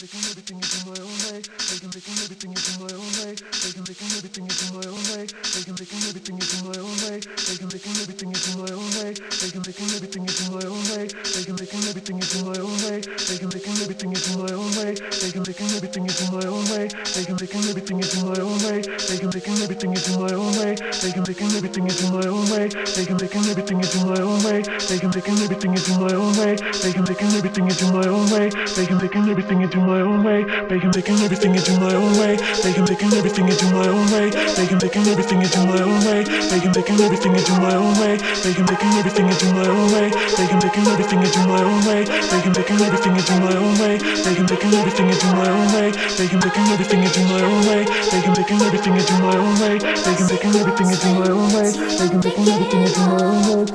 Making everything into my own way. Everything into my own way. Making making everything into my own way. Making making everything into my own way. Making making everything into my own way. Making making everything into my own way. Making making everything into my own way. Making making everything into my own way. Making making everything into my own way. Making making everything into my own way. Making making everything into my own way. Making making everything into my own way. Making making everything into my own way. Making making everything into my own way. Making making everything into my own way. Everything my own way. Making making everything into my own way. Making making everything into my own way. Making making everything into my own way. Making making everything into my own way. Making making everything into my own way. Making making everything into my own way. Making making everything into my own way. Making making everything into my own way. Making making everything into my own way. Making making everything into my own way. Making making everything into my own way. Making making everything into my own way. Making making everything into my own way.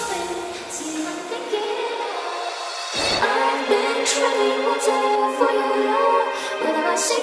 Trying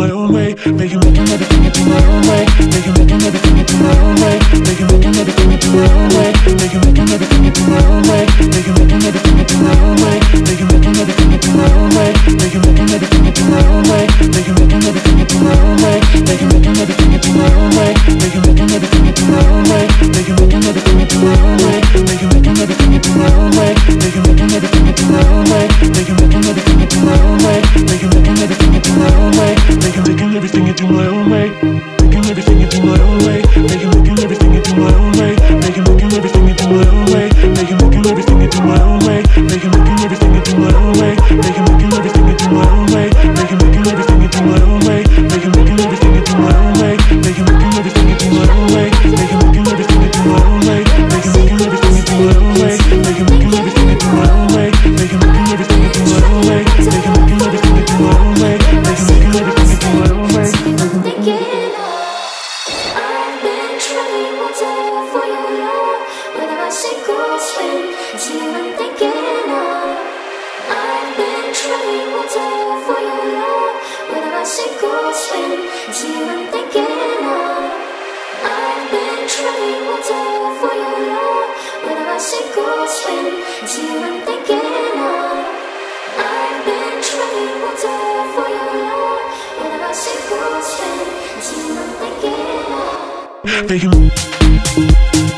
my own way, making making everything into my own way, making making everything into my own way, making making everything into my own way, making making everything into my own way, making making everything into my own way, making making everything into my own way, making making everything into my own way, making making everything into my own way, making making everything into my own way, making making everything into my own way, making making everything into my own way, everything you do my own way. Taking everything you do my own way. It's you I'm thinking of. I've been trying water for your love, whether I or swim, it's you I'm thinking of. I've been trying water for your love, whether I or swim, it's you I'm thinking of.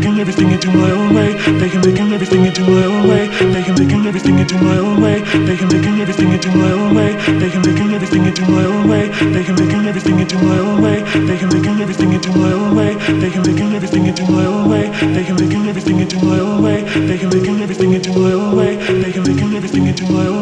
Making everything into my own way. Making, making everything into my own way. Making, making everything into my own way. Making, making everything into my own way. Making, making everything into my own way. Making, making everything into my own way. Making, making everything into my own way. Making, making everything into my own way. Making, making everything into my own way. Making, making everything into my own way. Making, making everything into my own